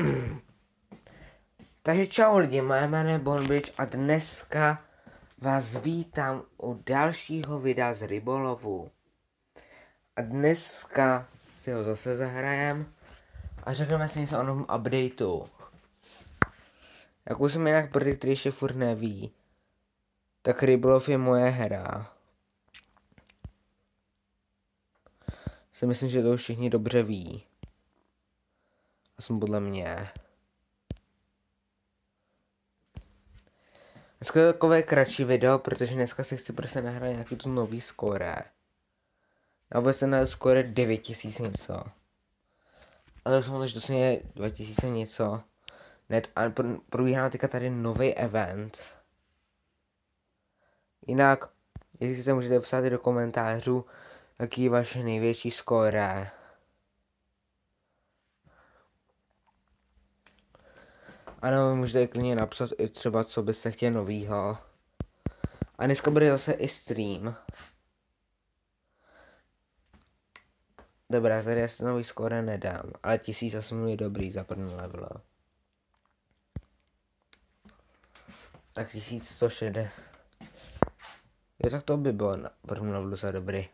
Takže čau lidi, moje jméno je Bonbridge a dneska vás vítám u dalšího videa z rybolovu. A dneska si ho zase zahrajem a řekneme si něco o novém updateu. Jak už jsem jinak pro ty, kteří ještě furt neví, tak rybolov je moje hra. Si myslím, že to všichni dobře ví. Aspoň podle mě. Dneska je takové kratší video, protože dneska si chci prostě nahrát nějaký tu nový score. Nebo se na score 9000 něco. Ale jsem že to je 2000 něco. Net, a probíhá teďka tady nový event. Jinak, jestli se můžete psát do komentářů, jaký je vaše největší score. Ano, můžete klidně napsat i třeba, co byste chtěli novýho. A dneska bude zase i stream. Dobrá, tady asi nový skoro nedám, ale 1008 je dobrý za první level. Tak 1160. Jo, tak to by bylo na první levelu za dobrý.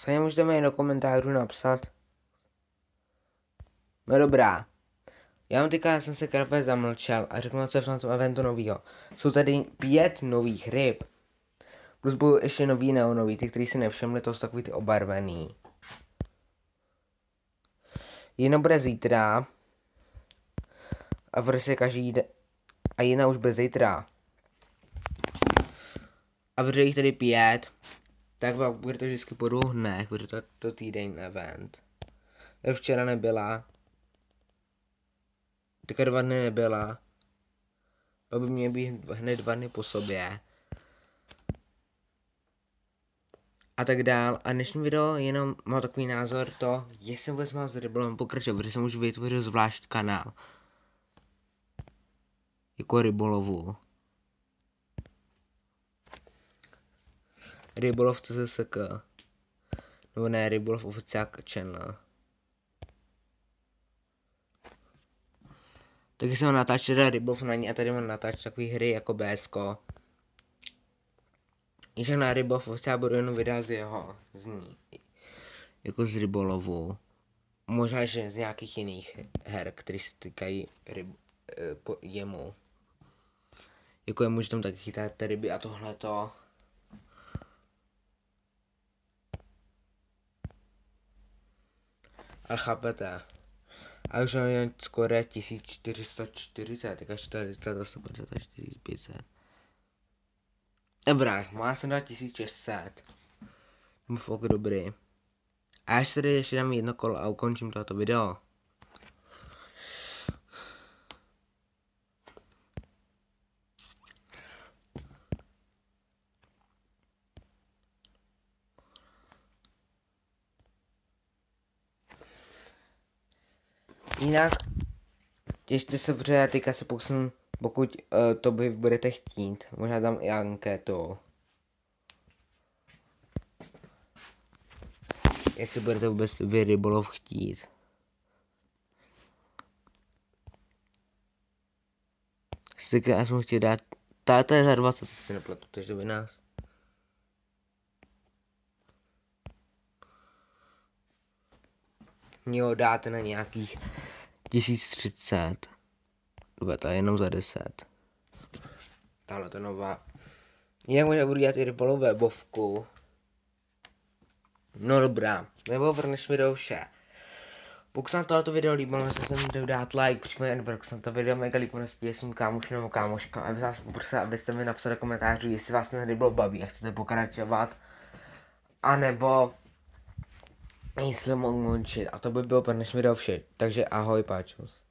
Se můžete mi do komentářů napsat. No dobrá. Já mám teďka, jsem se krve zamlčel a řeknu, co je v tomto eventu novýho. Jsou tady pět nových ryb. Plus budou ještě nový neonový, ty, kteří si nevšimli, to jsou takový ty obarvený. Jiná bude zítra. A prostě každý den. A jiná už bude zítra. A bude jich tady pět tak pak bude to vždycky po dvou dnech, bude to, to týden event. Včera nebyla, teďka dva dny nebyla, pak by měly být hned dva dny po sobě. A tak dál. A dnešní video jenom má takový názor to, jestli vůbec mám s rybolem pokračovat, protože jsem už vytvořil zvlášť kanál. Jako rybolovu. Rybolov CSK. Nebo ne, Rybolov oficiák channel. Takže jsem natáčel teda Rybolov na ní a tady mám natáčet takové hry jako BSK. Když na Rybolov oficiál budu jenom videa z jeho, z ní. Jako z Rybolovu. Možná, že z nějakých jiných her, které se týkají ryb, e, po, jemu. Jako je může tam taky chytat ryby a tohleto. Chápete? A už jen skoro 1440, tak až tady to zase bude 1500. Dobrá, má se na 1600. Fakt dobrý. A až tady ještě dám jedno kolo a ukončím toto video. Jinak, těšte se, protože teďka se pokusím, pokud uh, to by budete chtít, možná dám i anketu. Jestli budete vůbec vy rybolov chtít. Jestli já jsem chtěl dát, táta je za 20, si nepletu, takže by nás. Jo, dáte na nějakých 1030. Dobře, to je jenom za 10. Tahle to nová. Jak možná budu dělat i rybolou webovku. No dobrá, nebo vrneš video vše. Pokud se vám tohoto video líbilo, musím se video dát like, přímo jen pokud se to video mega líbilo, nestíte svým kámošem nebo kámoškám. A vás poprosil, abyste mi napsali do komentářů, jestli vás ten rybolov baví a chcete pokračovat. A nebo jestli mohu končit. A to by bylo pro dnešní video vše. Takže ahoj, páčus.